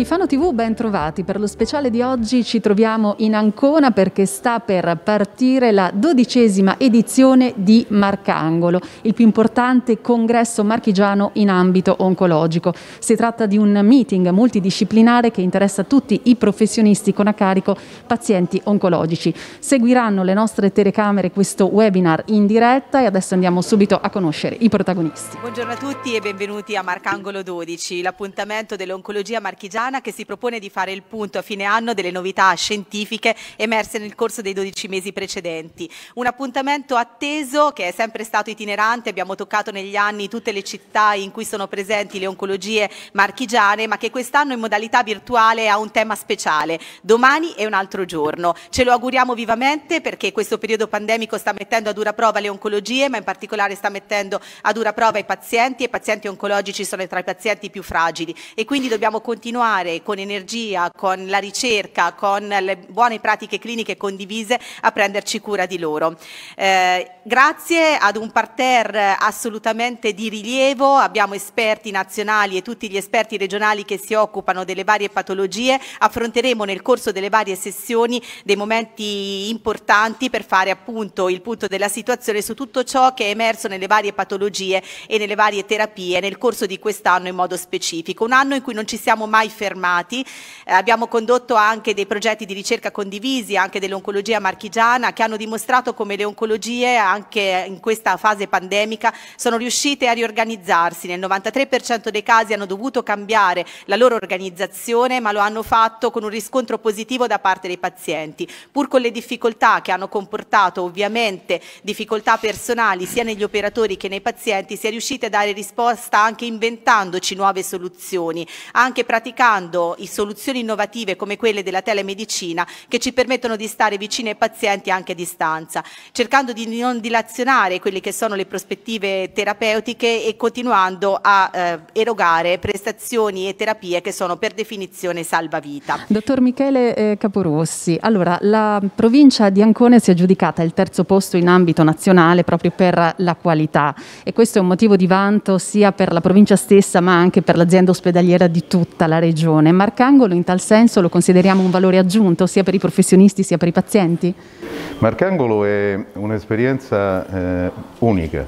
di Fano TV ben trovati. Per lo speciale di oggi ci troviamo in Ancona perché sta per partire la dodicesima edizione di Marcangolo, il più importante congresso marchigiano in ambito oncologico. Si tratta di un meeting multidisciplinare che interessa tutti i professionisti con a carico pazienti oncologici. Seguiranno le nostre telecamere questo webinar in diretta e adesso andiamo subito a conoscere i protagonisti. Buongiorno a tutti e benvenuti a Marcangolo 12, l'appuntamento dell'oncologia marchigiana Marchigiana che si propone di fare il punto a fine anno delle novità scientifiche emerse nel corso dei 12 mesi precedenti. Un appuntamento atteso che è sempre stato itinerante, abbiamo toccato negli anni tutte le città in cui sono presenti le oncologie marchigiane, ma che quest'anno in modalità virtuale ha un tema speciale. Domani è un altro giorno. Ce lo auguriamo vivamente perché questo periodo pandemico sta mettendo a dura prova le oncologie, ma in particolare sta mettendo a dura prova i pazienti e i pazienti oncologici sono tra i pazienti più fragili e quindi dobbiamo continuare continuare con energia, con la ricerca, con le buone pratiche cliniche condivise a prenderci cura di loro. Eh, grazie ad un parterre assolutamente di rilievo, abbiamo esperti nazionali e tutti gli esperti regionali che si occupano delle varie patologie, affronteremo nel corso delle varie sessioni dei momenti importanti per fare appunto il punto della situazione su tutto ciò che è emerso nelle varie patologie e nelle varie terapie nel corso di quest'anno in modo specifico. Un anno in cui non ci siamo mai fermati. Eh, abbiamo condotto anche dei progetti di ricerca condivisi, anche dell'oncologia marchigiana, che hanno dimostrato come le oncologie, anche in questa fase pandemica, sono riuscite a riorganizzarsi. Nel 93% dei casi hanno dovuto cambiare la loro organizzazione, ma lo hanno fatto con un riscontro positivo da parte dei pazienti, pur con le difficoltà che hanno comportato ovviamente difficoltà personali sia negli operatori che nei pazienti, si è riusciti a dare risposta anche inventandoci nuove soluzioni, anche praticando sviluppando soluzioni innovative come quelle della telemedicina che ci permettono di stare vicini ai pazienti anche a distanza, cercando di non dilazionare quelle che sono le prospettive terapeutiche e continuando a eh, erogare prestazioni e terapie che sono per definizione salvavita. Dottor Michele eh, Caporossi, allora la provincia di Ancona si è aggiudicata il terzo posto in ambito nazionale proprio per la qualità e questo è un motivo di vanto sia per la provincia stessa ma anche per l'azienda ospedaliera di tutta la regione regione. Marcangolo in tal senso lo consideriamo un valore aggiunto sia per i professionisti sia per i pazienti? Marcangolo è un'esperienza eh, unica.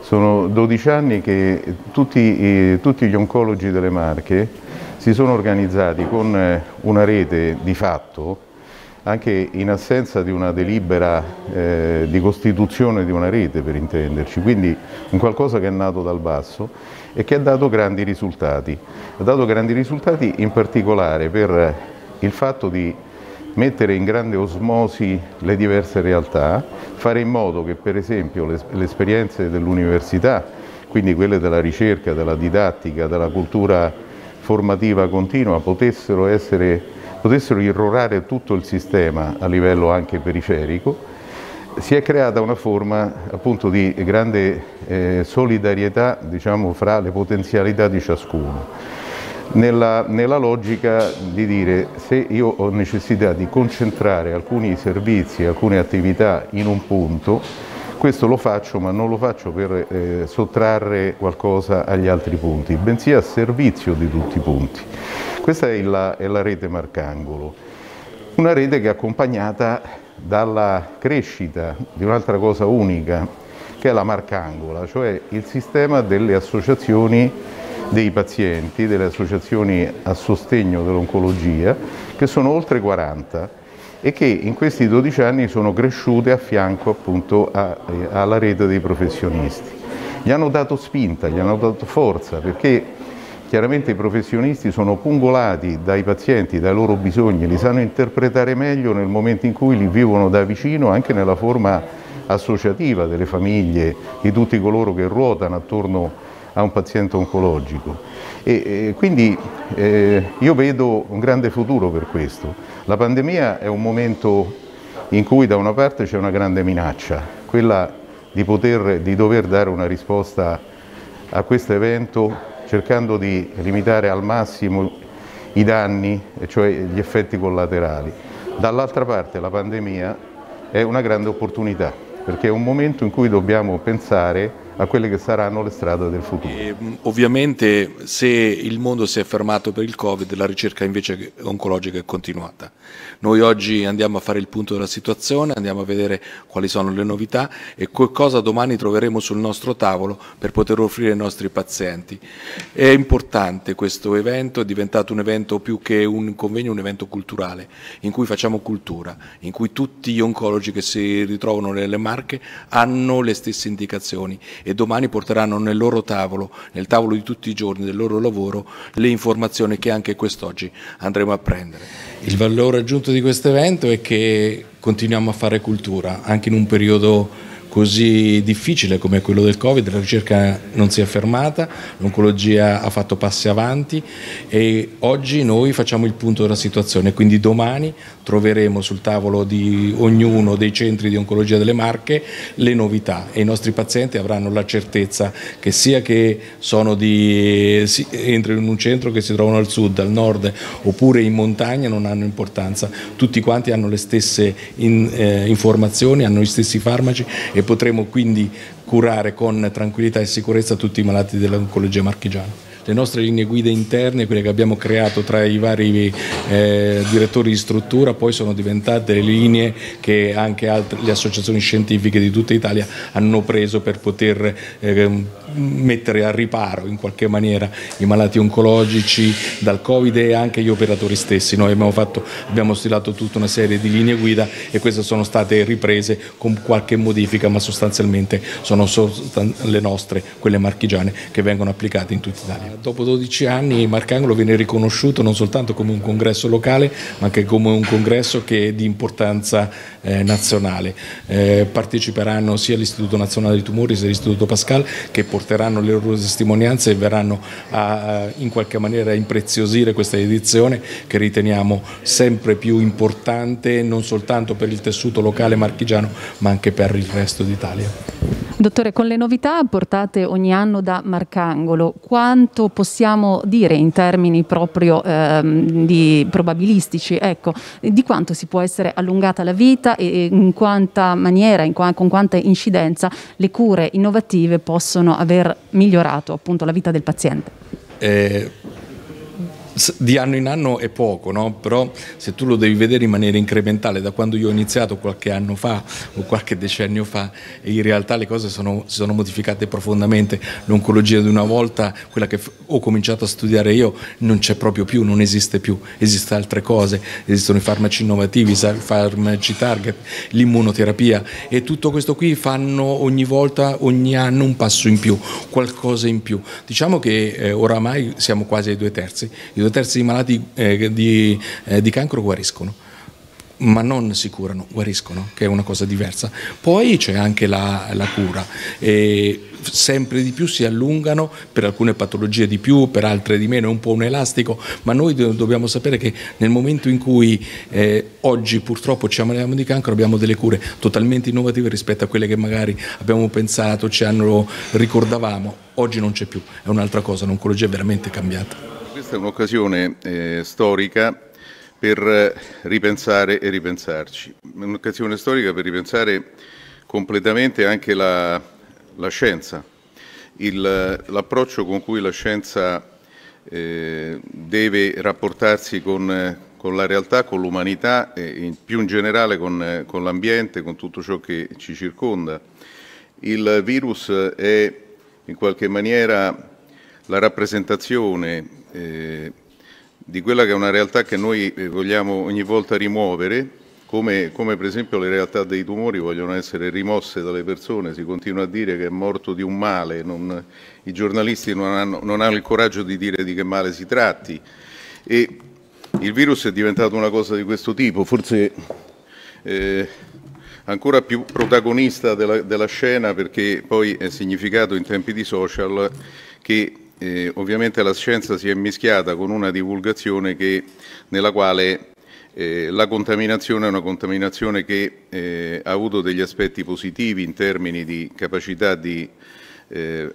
Sono 12 anni che tutti, eh, tutti, gli oncologi delle Marche si sono organizzati con eh, una rete di fatto anche in assenza di una delibera eh, di costituzione di una rete per intenderci, quindi un qualcosa che è nato dal basso e che ha dato grandi risultati. Ha dato grandi risultati in particolare per il fatto di mettere in grande osmosi le diverse realtà, fare in modo che per esempio le, le esperienze dell'università, quindi quelle della ricerca, della didattica, della cultura formativa continua potessero essere potessero irrorare tutto il sistema a livello anche periferico, si è creata una forma appunto di grande eh, solidarietà diciamo, fra le potenzialità di ciascuno. Nella, nella, logica di dire se io ho necessità di concentrare alcuni servizi, alcune attività in un punto, questo lo faccio ma non lo faccio per eh, sottrarre qualcosa agli altri punti, bensì a servizio di tutti i punti. Questa è la, è la rete Marcangolo, una rete che è accompagnata dalla crescita di un'altra cosa unica, che è la Marcangola, cioè il sistema delle associazioni dei pazienti, delle associazioni a sostegno dell'oncologia, che sono oltre 40 e che in questi 12 anni sono cresciute a fianco appunto a, eh, alla rete dei professionisti. Gli hanno dato spinta, gli hanno dato forza perché chiaramente i professionisti sono pungolati dai pazienti, dai loro bisogni, li sanno interpretare meglio nel momento in cui li vivono da vicino anche nella forma associativa delle famiglie, di tutti coloro che ruotano attorno a un paziente oncologico. E, e quindi eh, io vedo un grande futuro per questo. La pandemia è un momento in cui da una parte c'è una grande minaccia, quella di, poter, di dover dare una risposta a questo evento cercando di limitare al massimo i danni, cioè gli effetti collaterali. Dall'altra parte la pandemia è una grande opportunità perché è un momento in cui dobbiamo pensare a quelle che saranno le strade del futuro. E, ovviamente se il mondo si è fermato per il Covid, la ricerca invece oncologica è continuata. Noi oggi andiamo a fare il punto della situazione, andiamo a vedere quali sono le novità e cosa domani troveremo sul nostro tavolo per poter offrire ai nostri pazienti. È importante questo evento, è diventato un evento più che un convegno, un evento culturale, in cui facciamo cultura, in cui tutti gli oncologi che si ritrovano nelle Marche hanno le stesse indicazioni e domani porteranno nel loro tavolo, nel tavolo di tutti i giorni del loro lavoro, le informazioni che anche quest'oggi andremo a prendere. Il valore aggiunto di questo evento è che continuiamo a fare cultura, anche in un periodo così difficile come quello del Covid, la ricerca non si è fermata, l'oncologia ha fatto passi avanti e oggi noi facciamo il punto della situazione, quindi domani troveremo sul tavolo di ognuno dei centri di oncologia delle Marche le novità e i nostri pazienti avranno la certezza che sia che sono di, entrano in un centro che si trovano al sud, al nord oppure in montagna non hanno importanza, tutti quanti hanno le stesse in, eh, informazioni, hanno gli stessi farmaci e e potremo quindi curare con tranquillità e sicurezza tutti i malati dell'oncologia marchigiana le nostre linee guida interne, quelle che abbiamo creato tra i vari eh, direttori di struttura, poi sono diventate le linee che anche altre, le associazioni scientifiche di tutta Italia hanno preso per poter eh, mettere a riparo in qualche maniera i malati oncologici dal Covid e anche gli operatori stessi. Noi abbiamo, fatto, abbiamo stilato tutta una serie di linee guida e queste sono state riprese con qualche modifica, ma sostanzialmente sono le nostre, quelle marchigiane, che vengono applicate in tutta Italia. Dopo 12 anni Marcangolo viene riconosciuto non soltanto come un congresso locale, ma anche come un congresso che è di importanza eh, nazionale. Eh, parteciperanno sia l'Istituto Nazionale dei Tumori sia l'Istituto Pascal che porteranno le loro testimonianze e verranno a, in qualche maniera a impreziosire questa edizione che riteniamo sempre più importante non soltanto per il tessuto locale marchigiano ma anche per il resto d'Italia. Dottore, con le novità portate ogni anno da Marcangolo, quanto possiamo dire in termini proprio ehm, di probabilistici, ecco, di quanto si può essere allungata la vita e in quanta maniera, in qua, con quanta incidenza le cure innovative possono aver migliorato appunto la vita del paziente? Eh, di anno in anno è poco, no? però se tu lo devi vedere in maniera incrementale da quando io ho iniziato qualche anno fa o qualche decennio fa, in realtà le cose sono, si sono modificate profondamente. L'oncologia di una volta, quella che ho cominciato a studiare io, non c'è proprio più, non esiste più, esistono altre cose, esistono i farmaci innovativi, i farmaci target, l'immunoterapia e tutto questo qui fanno ogni volta, ogni anno un passo in più, qualcosa in più. Diciamo che eh, oramai siamo quasi ai due terzi due terzi dei malati eh, di, eh, di cancro guariscono ma non si curano, guariscono, che è una cosa diversa. Poi c'è anche la, la cura. E sempre di più si allungano, per alcune patologie di più, per altre di meno, è un po' un elastico, ma noi dobbiamo sapere che nel momento in cui eh, oggi purtroppo ci ammaliamo di cancro abbiamo delle cure totalmente innovative rispetto a quelle che magari abbiamo pensato, ci hanno, ricordavamo, oggi non c'è più, è un'altra cosa, l'oncologia è veramente cambiata. Questa è un'occasione eh, storica per ripensare e ripensarci, un'occasione storica per ripensare completamente anche la, la scienza, l'approccio con cui la scienza eh, deve rapportarsi con, con, la realtà, con l'umanità e in, più in generale con, con l'ambiente, con tutto ciò che ci circonda. Il virus è in qualche maniera la rappresentazione eh, di quella che è una realtà che noi eh, vogliamo ogni volta rimuovere, come, come, per esempio le realtà dei tumori vogliono essere rimosse dalle persone, si continua a dire che è morto di un male, non, i giornalisti non hanno, non hanno, il coraggio di dire di che male si tratti. E il virus è diventato una cosa di questo tipo, forse eh, ancora più protagonista della, della scena perché poi è significato in tempi di social che eh, ovviamente la scienza si è mischiata con una divulgazione che, nella quale eh, la contaminazione è una contaminazione che eh, ha avuto degli aspetti positivi in termini di capacità di eh,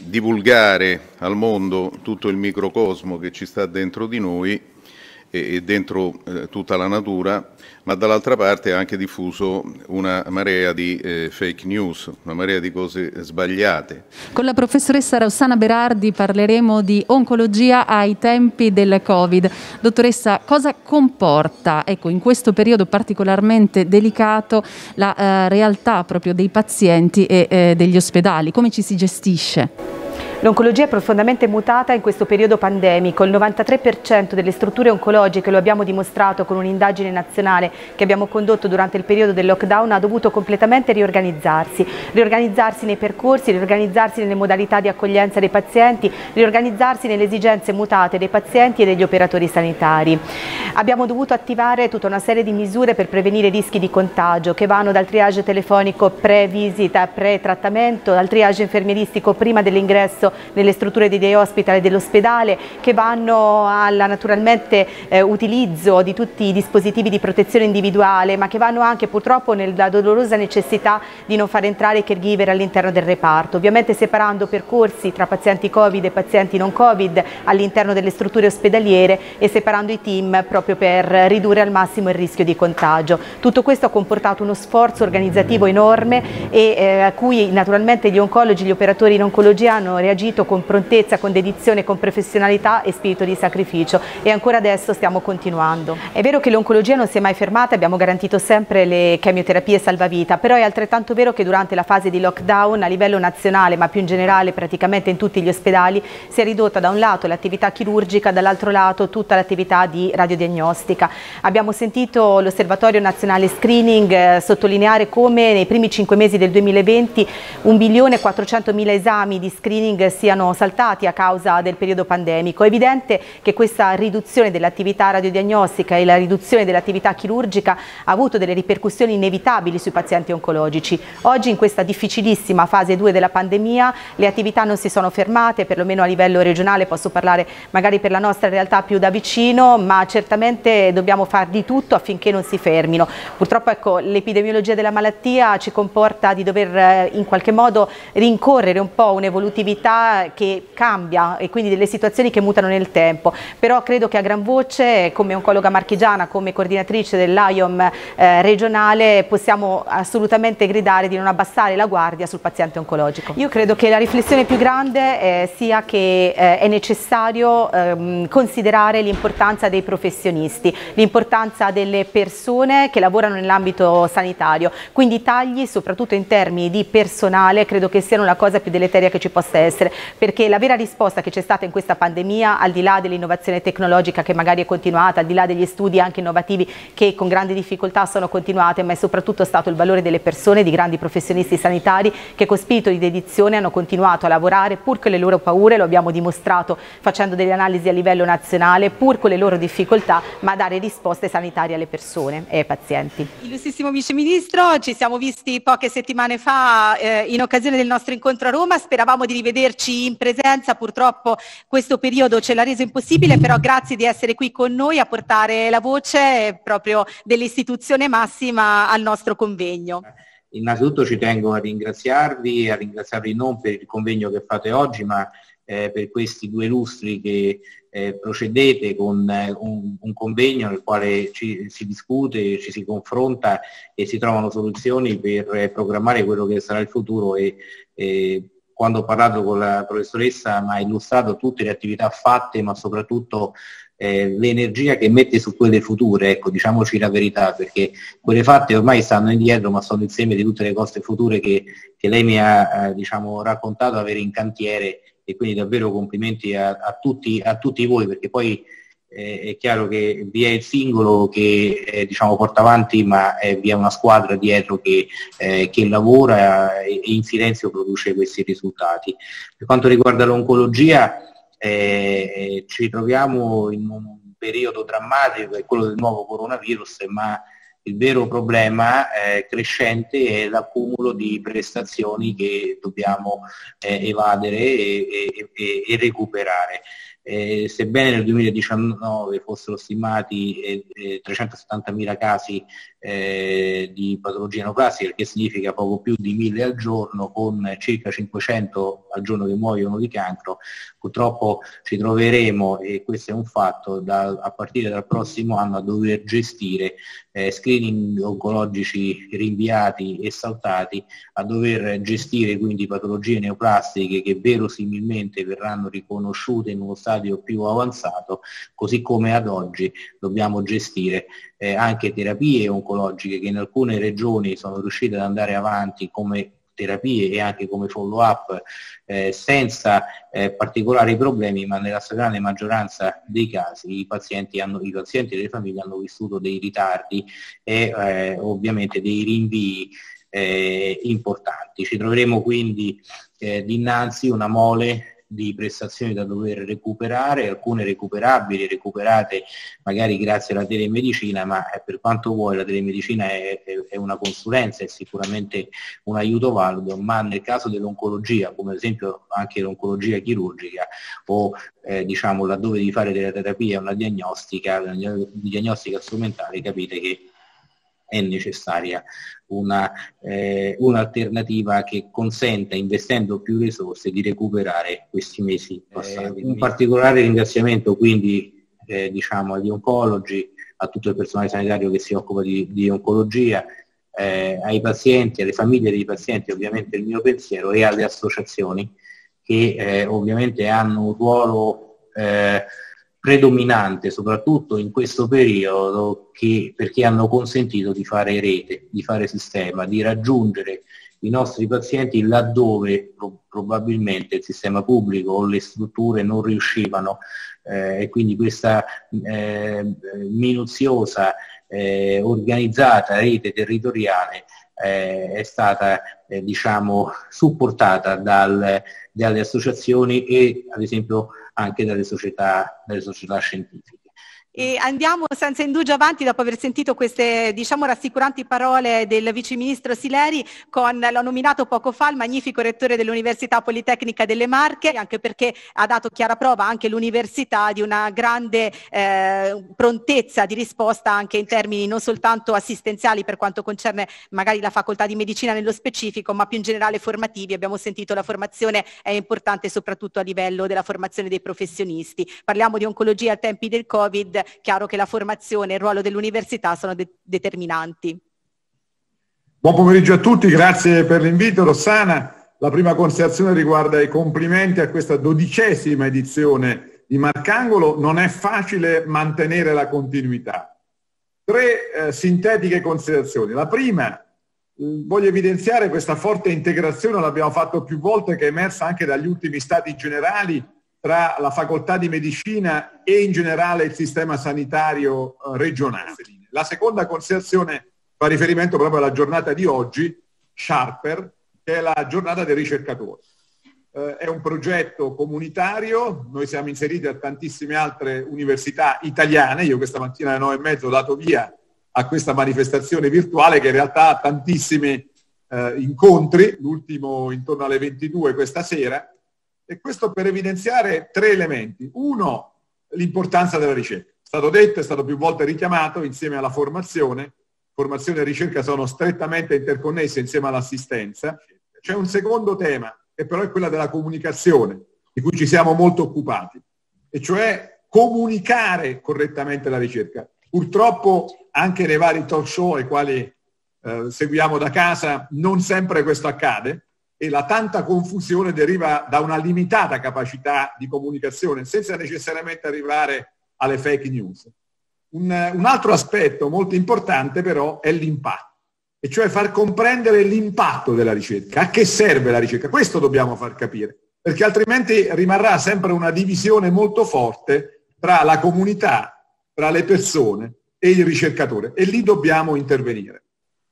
divulgare al mondo tutto il microcosmo che ci sta dentro di noi e, dentro eh, tutta la natura, ma dall'altra parte ha anche diffuso una marea di eh, fake news, una marea di cose sbagliate. Con la professoressa Rossana Berardi parleremo di oncologia ai tempi del Covid. Dottoressa, cosa comporta ecco, in questo periodo particolarmente delicato la eh, realtà proprio dei pazienti e eh, degli ospedali? Come ci si gestisce? L'oncologia è profondamente mutata in questo periodo pandemico. Il 93% delle strutture oncologiche, lo abbiamo dimostrato con un'indagine nazionale che abbiamo condotto durante il periodo del lockdown, ha dovuto completamente riorganizzarsi. Riorganizzarsi nei percorsi, riorganizzarsi nelle modalità di accoglienza dei pazienti, riorganizzarsi nelle esigenze mutate dei pazienti e degli operatori sanitari. Abbiamo dovuto attivare tutta una serie di misure per prevenire rischi di contagio che vanno dal triage telefonico pre-visita, pre-trattamento, dal triage infermieristico prima dell'ingresso spesso nelle strutture di day hospital e dell'ospedale che vanno al naturalmente eh, utilizzo di tutti i dispositivi di protezione individuale ma che vanno anche purtroppo nella dolorosa necessità di non far entrare i caregiver all'interno del reparto, ovviamente separando percorsi tra pazienti Covid e pazienti non Covid all'interno delle strutture ospedaliere e separando i team proprio per ridurre al massimo il rischio di contagio. Tutto questo ha comportato uno sforzo organizzativo enorme e eh, a cui naturalmente gli oncologi, gli operatori in oncologia hanno reagito reagito con prontezza, con dedizione, con professionalità e spirito di sacrificio e ancora adesso stiamo continuando. È vero che l'oncologia non si è mai fermata, abbiamo garantito sempre le chemioterapie salvavita, però è altrettanto vero che durante la fase di lockdown a livello nazionale, ma più in generale praticamente in tutti gli ospedali, si è ridotta da un lato l'attività chirurgica, dall'altro lato tutta l'attività di radiodiagnostica. Abbiamo sentito l'Osservatorio Nazionale Screening eh, sottolineare come nei primi cinque mesi del 2020 1 milione e 400 mila esami di screening siano saltati a causa del periodo pandemico. È evidente che questa riduzione dell'attività radiodiagnostica e la riduzione dell'attività chirurgica ha avuto delle ripercussioni inevitabili sui pazienti oncologici. Oggi in questa difficilissima fase 2 della pandemia le attività non si sono fermate, perlomeno a livello regionale, posso parlare magari per la nostra realtà più da vicino, ma certamente dobbiamo fare di tutto affinché non si fermino. Purtroppo ecco, l'epidemiologia della malattia ci comporta di dover eh, in qualche modo rincorrere un po' un'evolutività che cambia e quindi delle situazioni che mutano nel tempo, però credo che a gran voce come oncologa marchigiana, come coordinatrice dell'IOM eh, regionale possiamo assolutamente gridare di non abbassare la guardia sul paziente oncologico. Io credo che la riflessione più grande eh, sia che eh, è necessario ehm, considerare l'importanza dei professionisti, l'importanza delle persone che lavorano nell'ambito sanitario, quindi tagli soprattutto in termini di personale credo che siano la cosa più deleteria che ci possa essere essere, perché la vera risposta che c'è stata in questa pandemia, al di là dell'innovazione tecnologica che magari è continuata, al di là degli studi anche innovativi che con grandi difficoltà sono continuate, ma è soprattutto stato il valore delle persone, di grandi professionisti sanitari che con spirito di dedizione hanno continuato a lavorare pur con le loro paure, lo abbiamo dimostrato facendo delle analisi a livello nazionale, pur con le loro difficoltà, ma dare risposte sanitarie alle persone e ai pazienti. Illustrissimo Vice Ministro, ci siamo visti poche settimane fa eh, in occasione del nostro incontro a Roma, speravamo di rivederci averci in presenza, purtroppo questo periodo ce l'ha reso impossibile, però grazie di essere qui con noi a portare la voce proprio dell'istituzione massima al nostro convegno. Innanzitutto ci tengo a ringraziarvi e a ringraziarvi non per il convegno che fate oggi, ma eh, per questi due lustri che eh, procedete con eh, un, un, convegno nel quale ci, si discute, ci si confronta e si trovano soluzioni per programmare quello che sarà il futuro e quando ho parlato con la professoressa mi ha illustrato tutte le attività fatte, ma soprattutto eh, l'energia che mette su quelle future, ecco, diciamoci la verità, perché quelle fatte ormai stanno indietro, ma sono insieme di tutte le cose future che, che lei mi ha eh, diciamo, raccontato avere in cantiere. E quindi davvero complimenti a, a, tutti, a tutti voi, perché poi eh, è chiaro che vi è il singolo che eh, diciamo, porta avanti, ma eh, vi è una squadra dietro che, eh, che lavora e in silenzio produce questi risultati. Per quanto riguarda l'oncologia, eh, ci troviamo in un periodo drammatico, è quello del nuovo coronavirus, ma il vero problema eh, crescente è l'accumulo di prestazioni che dobbiamo eh, evadere e, e, e recuperare. Eh, sebbene nel 2019 fossero stimati eh, eh, 370.000 casi eh, di patologia neoplastica, che significa poco più di 1000 al giorno, con circa 500 al giorno che muoiono di cancro, purtroppo ci troveremo, e questo è un fatto, da, a partire dal prossimo anno a dover gestire eh, screening oncologici rinviati e saltati, a dover gestire quindi patologie neoplastiche che verosimilmente verranno riconosciute in uno stadio più avanzato, così come ad oggi dobbiamo gestire eh, anche terapie oncologiche che in alcune regioni sono riuscite ad andare avanti come terapie e anche come follow up eh, senza eh, particolari problemi, ma nella stragrande maggioranza dei casi i pazienti, hanno, i pazienti e le famiglie hanno vissuto dei ritardi e eh, ovviamente dei rinvii eh, importanti. Ci troveremo quindi eh, dinanzi una mole di prestazioni da dover recuperare, alcune recuperabili, recuperate magari grazie alla telemedicina, ma per quanto vuoi la telemedicina è, è, una consulenza, è sicuramente un aiuto valido, ma nel caso dell'oncologia, come ad esempio anche l'oncologia chirurgica o eh, diciamo laddove devi fare della terapia, una diagnostica, una diagnostica strumentale, capite che è necessaria una, eh, un'alternativa che consenta, investendo più risorse, di recuperare questi mesi passati. Eh, un particolare ringraziamento quindi eh, diciamo, agli oncologi, a tutto il personale sanitario che si occupa di, di oncologia, eh, ai pazienti, alle famiglie dei pazienti ovviamente il mio pensiero e alle associazioni che eh, ovviamente hanno un ruolo eh, predominante soprattutto in questo periodo che, perché hanno consentito di fare rete, di fare sistema, di raggiungere i nostri pazienti laddove pro- probabilmente il sistema pubblico o le strutture non riuscivano. Eh, e quindi questa eh, minuziosa, eh, organizzata rete territoriale eh, è stata eh, diciamo, supportata dal, dalle associazioni e ad esempio anche dalle società, dalle società scientifiche. E andiamo senza indugio avanti dopo aver sentito queste diciamo, rassicuranti parole del Vice Ministro Sileri con l'ho nominato poco fa il magnifico rettore dell'Università Politecnica delle Marche, anche perché ha dato chiara prova anche l'Università di una grande eh, prontezza di risposta anche in termini non soltanto assistenziali per quanto concerne magari la facoltà di medicina nello specifico, ma più in generale formativi. Abbiamo sentito la formazione è importante soprattutto a livello della formazione dei professionisti. Parliamo di oncologia ai tempi del Covid chiaro che la formazione e il ruolo dell'università sono de- determinanti. Buon pomeriggio a tutti, grazie per l'invito Rossana. La prima considerazione riguarda i complimenti a questa dodicesima edizione di Marcangolo. Non è facile mantenere la continuità. Tre eh, sintetiche considerazioni. La prima, eh, voglio evidenziare questa forte integrazione, l'abbiamo fatto più volte, che è emersa anche dagli ultimi stati generali tra la facoltà di medicina e in generale il sistema sanitario eh, regionale. La seconda considerazione fa riferimento proprio alla giornata di oggi, Sharper, che è la giornata dei ricercatori. Eh, è un progetto comunitario, noi siamo inseriti a tantissime altre università italiane, io questa mattina alle nove e mezzo ho dato via a questa manifestazione virtuale che in realtà ha tantissimi eh, incontri, l'ultimo intorno alle 22 questa sera, e questo per evidenziare tre elementi. Uno, l'importanza della ricerca. È stato detto, è stato più volte richiamato insieme alla formazione. Formazione e ricerca sono strettamente interconnesse insieme all'assistenza. C'è un secondo tema, che però è quella della comunicazione, di cui ci siamo molto occupati, e cioè comunicare correttamente la ricerca. Purtroppo anche nei vari talk show ai quali eh, seguiamo da casa non sempre questo accade e la tanta confusione deriva da una limitata capacità di comunicazione, senza necessariamente arrivare alle fake news. Un, un altro aspetto molto importante però è l'impatto, e cioè far comprendere l'impatto della ricerca, a che serve la ricerca. Questo dobbiamo far capire, perché altrimenti rimarrà sempre una divisione molto forte tra la comunità, tra le persone e il ricercatore, e lì dobbiamo intervenire.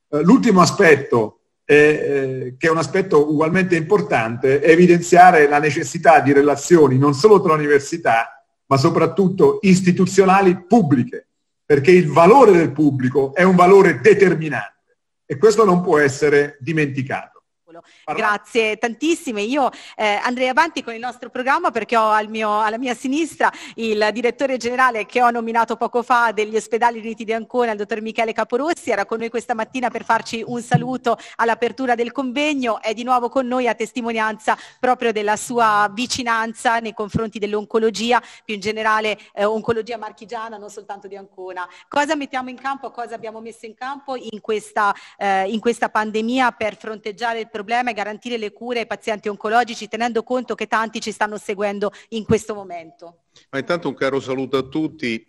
Eh, l'ultimo aspetto eh, che è un aspetto ugualmente importante, evidenziare la necessità di relazioni non solo tra università, ma soprattutto istituzionali pubbliche, perché il valore del pubblico è un valore determinante e questo non può essere dimenticato. Marcangolo. Grazie tantissime. Io eh, andrei avanti con il nostro programma perché ho al mio, alla mia sinistra il direttore generale che ho nominato poco fa degli ospedali uniti di Ancona, il dottor Michele Caporossi, era con noi questa mattina per farci un saluto all'apertura del convegno, è di nuovo con noi a testimonianza proprio della sua vicinanza nei confronti dell'oncologia, più in generale eh, oncologia marchigiana, non soltanto di Ancona. Cosa mettiamo in campo, cosa abbiamo messo in campo in questa, eh, in questa pandemia per fronteggiare il problema e garantire le cure ai pazienti oncologici, tenendo conto che tanti ci stanno seguendo in questo momento? Ma intanto un caro saluto a tutti,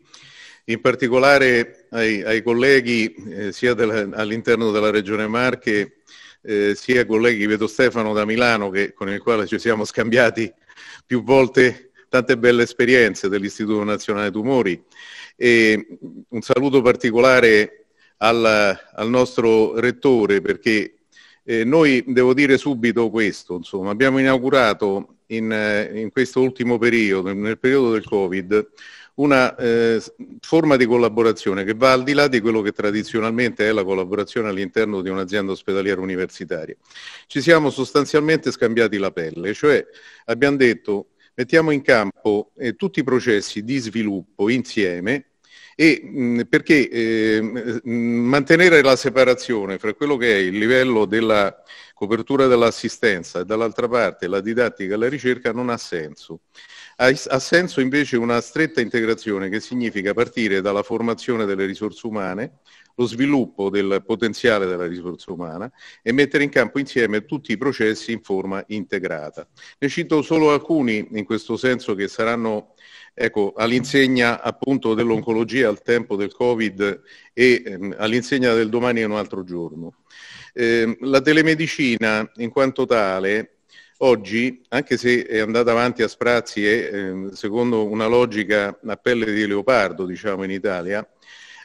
in particolare ai, ai colleghi eh, sia della, all'interno della Regione Marche, eh, sia colleghi, vedo Stefano da Milano, che, con il quale ci siamo scambiati più volte tante belle esperienze dell'Istituto Nazionale Tumori. E un saluto particolare al, al nostro rettore perché eh, noi devo dire subito questo, insomma, abbiamo inaugurato in, eh, in, questo ultimo periodo, nel periodo del Covid, una eh, forma di collaborazione che va al di là di quello che tradizionalmente è la collaborazione all'interno di un'azienda ospedaliera universitaria. Ci siamo sostanzialmente scambiati la pelle, cioè abbiamo detto mettiamo in campo eh, tutti i processi di sviluppo insieme e mh, perché eh, mantenere la separazione fra quello che è il livello della copertura dell'assistenza e dall'altra parte la didattica e la ricerca non ha senso. Ha, ha senso invece una stretta integrazione che significa partire dalla formazione delle risorse umane, lo sviluppo del potenziale della risorsa umana e mettere in campo insieme tutti i processi in forma integrata. Ne cito solo alcuni in questo senso che saranno ecco, all'insegna appunto dell'oncologia al tempo del Covid e ehm, all'insegna del domani è un altro giorno. Eh, la telemedicina in quanto tale oggi, anche se è andata avanti a sprazzi e eh, secondo una logica a pelle di leopardo, diciamo in Italia,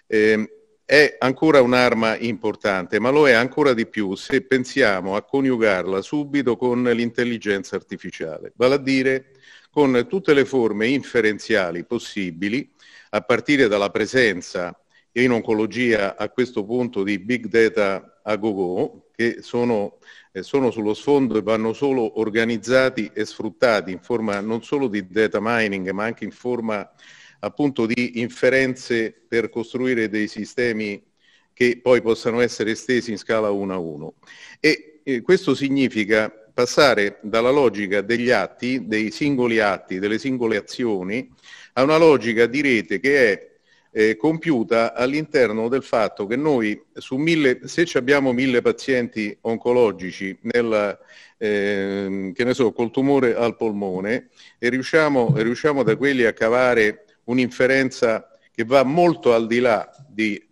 eh, è ancora un'arma importante, ma lo è ancora di più se pensiamo a coniugarla subito con l'intelligenza artificiale, vale a dire con tutte le forme inferenziali possibili, a partire dalla presenza in oncologia a questo punto di big data a go-go, che sono, eh, sono, sullo sfondo e vanno solo organizzati e sfruttati in forma non solo di data mining, ma anche in forma appunto di inferenze per costruire dei sistemi che poi possano essere estesi in scala 1 a 1. E eh, questo significa passare dalla logica degli atti, dei singoli atti, delle singole azioni, a una logica di rete che è eh, compiuta all'interno del fatto che noi su mille, se abbiamo mille pazienti oncologici nel, eh, che ne so, col tumore al polmone e riusciamo, riusciamo da quelli a cavare un'inferenza che va molto al di là di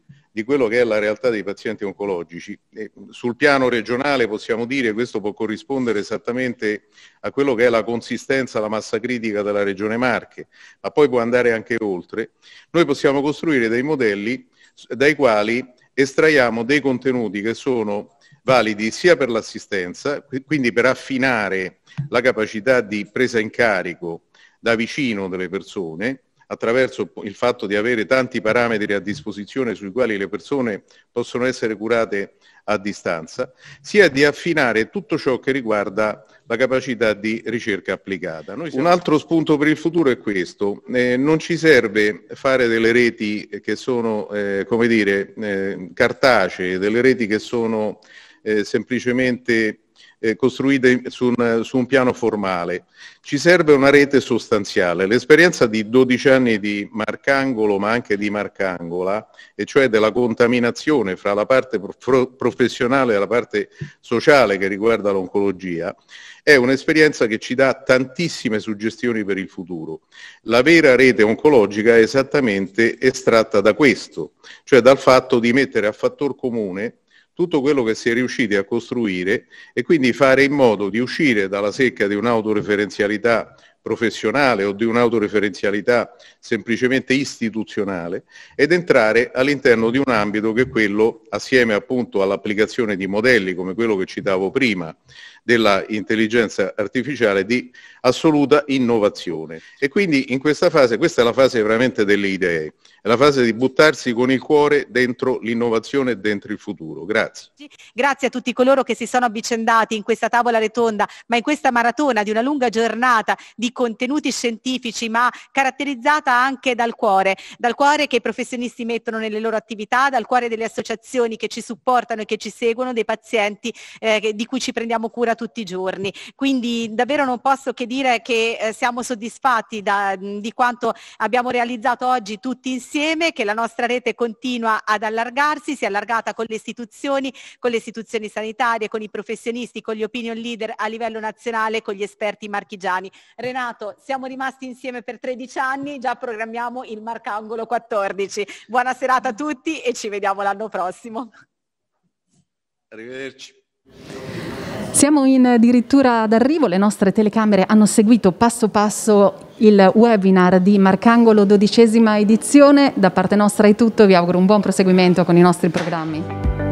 di quello che è la realtà dei pazienti oncologici. E sul piano regionale possiamo dire che questo può corrispondere esattamente a quello che è la consistenza, la massa critica della regione Marche, ma poi può andare anche oltre. Noi possiamo costruire dei modelli dai quali estraiamo dei contenuti che sono validi sia per l'assistenza, quindi per affinare la capacità di presa in carico da vicino delle persone, attraverso il fatto di avere tanti parametri a disposizione sui quali le persone possono essere curate a distanza, sia di affinare tutto ciò che riguarda la capacità di ricerca applicata. Siamo... Un altro spunto per il futuro è questo, eh, non ci serve fare delle reti che sono, eh, come dire, eh, cartacee, delle reti che sono eh, semplicemente eh, costruite su un, su un, piano formale. Ci serve una rete sostanziale. L'esperienza di 12 anni di Marcangolo, ma anche di Marcangola, e cioè della contaminazione fra la parte pro- professionale e la parte sociale che riguarda l'oncologia, è un'esperienza che ci dà tantissime suggestioni per il futuro. La vera rete oncologica è esattamente estratta da questo, cioè dal fatto di mettere a fattor comune tutto quello che si è riusciti a costruire e quindi fare in modo di uscire dalla secca di un'autoreferenzialità professionale o di un'autoreferenzialità semplicemente istituzionale ed entrare all'interno di un ambito che è quello, assieme appunto all'applicazione di modelli come quello che citavo prima, della intelligenza artificiale di assoluta innovazione. E quindi in questa fase, questa è la fase veramente delle idee, è la fase di buttarsi con il cuore dentro l'innovazione e dentro il futuro. Grazie. Grazie a tutti coloro che si sono avvicendati in questa tavola rotonda, ma in questa maratona di una lunga giornata di contenuti scientifici, ma caratterizzata anche dal cuore, dal cuore che i professionisti mettono nelle loro attività, dal cuore delle associazioni che ci supportano e che ci seguono, dei pazienti eh, di cui ci prendiamo cura tutti i giorni. Quindi davvero non posso che dire che eh, siamo soddisfatti da, di quanto abbiamo realizzato oggi tutti insieme, che la nostra rete continua ad allargarsi, si è allargata con le istituzioni, con le istituzioni sanitarie, con i professionisti, con gli opinion leader a livello nazionale, con gli esperti marchigiani. Renato, siamo rimasti insieme per 13 anni, già programmiamo il Marcangolo 14. Buona serata a tutti e ci vediamo l'anno prossimo. Arrivederci. Siamo in addirittura d'arrivo, le nostre telecamere hanno seguito passo passo il webinar di Marcangolo dodicesima edizione. Da parte nostra è tutto, vi auguro un buon proseguimento con i nostri programmi.